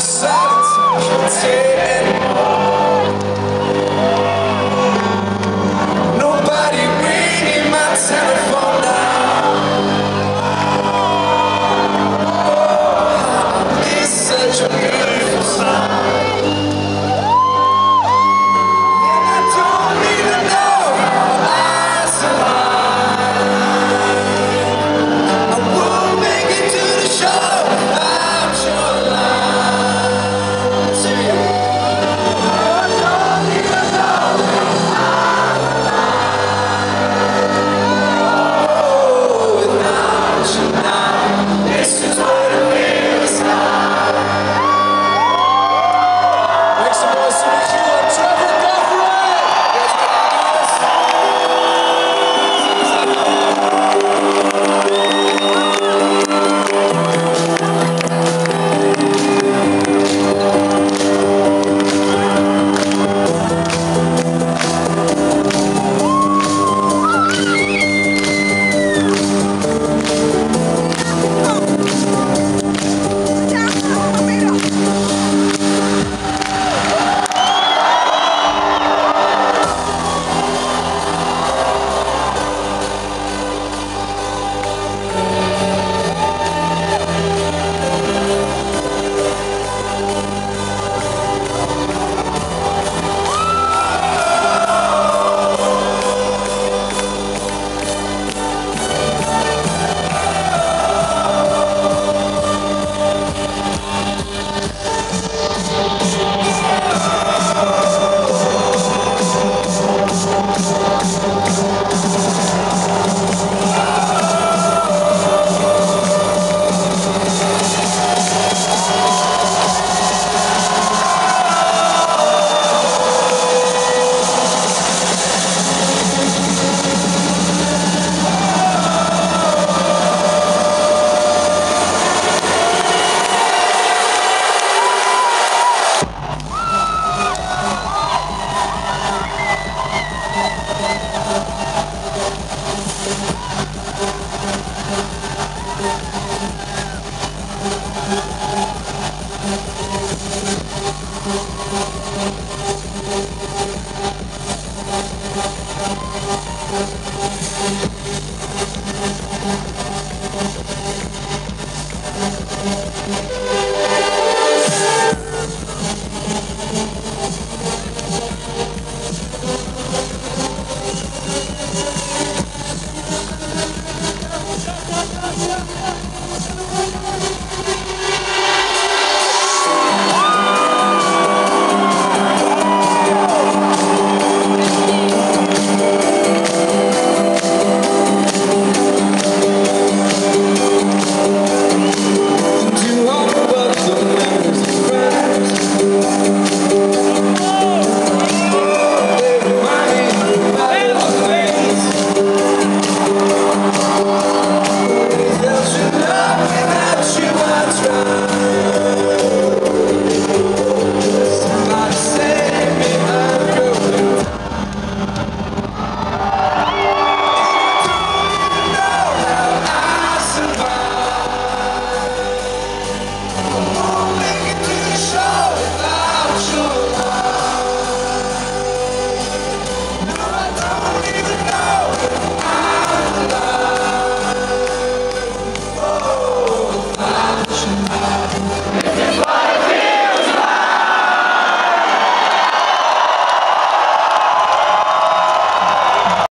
silence. Take